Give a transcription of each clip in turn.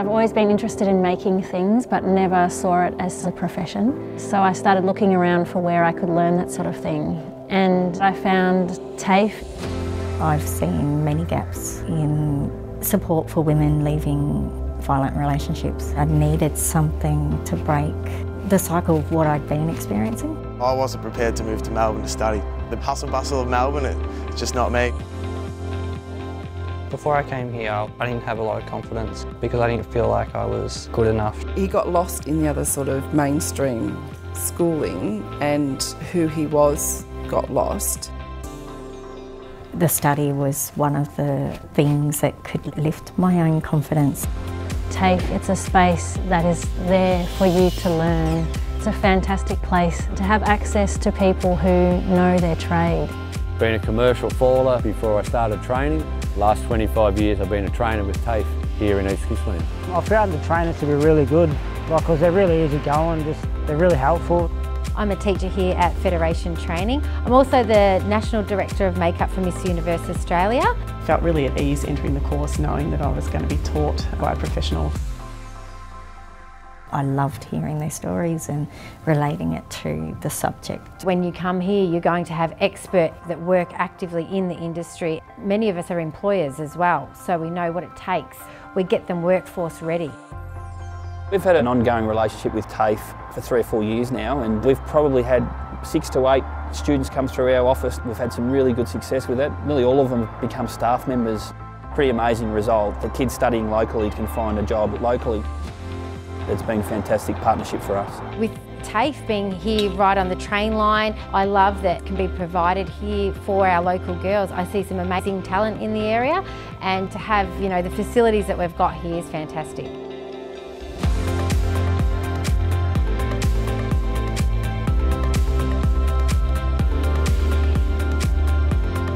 I've always been interested in making things but never saw it as a profession. So I started looking around for where I could learn that sort of thing. And I found TAFE. I've seen many gaps in support for women leaving violent relationships. I needed something to break the cycle of what I'd been experiencing. I wasn't prepared to move to Melbourne to study. The hustle bustle of Melbourne, it's just not me. Before I came here, I didn't have a lot of confidence because I didn't feel like I was good enough. He got lost in the other sort of mainstream schooling and who he was got lost. The study was one of the things that could lift my own confidence. TAFE, it's a space that is there for you to learn. It's a fantastic place to have access to people who know their trade. Been a commercial faller before I started training. Last 25 years I've been a trainer with TAFE here in East Gippsland. I found the trainers to be really good because they're really easy going, just they're really helpful. I'm a teacher here at Federation Training. I'm also the National Director of Makeup for Miss Universe Australia. Felt really at ease entering the course knowing that I was going to be taught by a professional. I loved hearing their stories and relating it to the subject. When you come here, you're going to have experts that work actively in the industry. Many of us are employers as well, so we know what it takes. We get them workforce ready. We've had an ongoing relationship with TAFE for three or four years now and we've probably had six to eight students come through our office. We've had some really good success with it. Nearly all of them have become staff members. Pretty amazing result. The kids studying locally can find a job locally. It's been a fantastic partnership for us. With TAFE being here right on the train line, I love that can be provided here for our local girls. I see some amazing talent in the area and to have you know the facilities that we've got here is fantastic.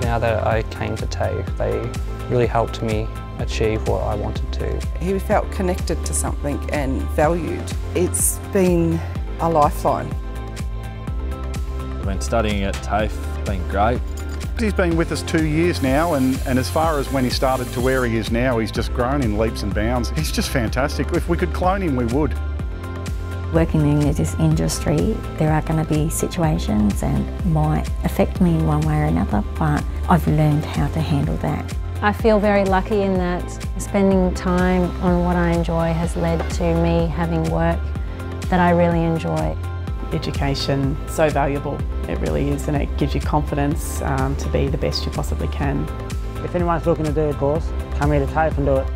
Now that I came to TAFE, they really helped me achieve what I wanted to. He felt connected to something and valued. It's been a lifeline. Been studying at TAFE, been great. He's been with us two years now and, and as far as when he started to where he is now, he's just grown in leaps and bounds. He's just fantastic. If we could clone him, we would. Working in this industry, there are going to be situations and might affect me in one way or another, but I've learned how to handle that. I feel very lucky in that spending time on what I enjoy has led to me having work that I really enjoy. Education, so valuable, it really is, and it gives you confidence um, to be the best you possibly can. If anyone's looking to do a course, come here to TAFE and do it.